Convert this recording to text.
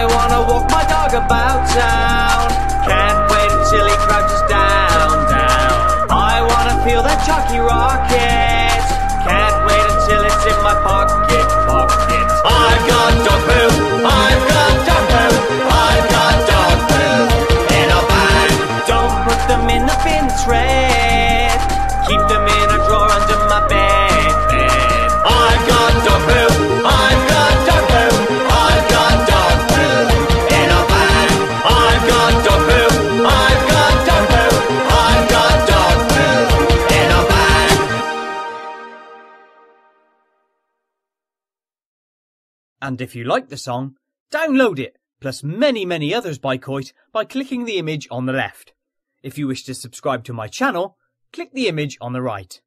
I wanna walk my dog about town. Can't wait until he crouches down, down. I wanna feel that jockey rocket. Can't wait until it's in my pocket, pocket. I've got dog poo. I've got dog poo. I've got dog poo in a bag. Don't put them in the bin tray. And if you like the song, download it, plus many, many others by Koit by clicking the image on the left. If you wish to subscribe to my channel, click the image on the right.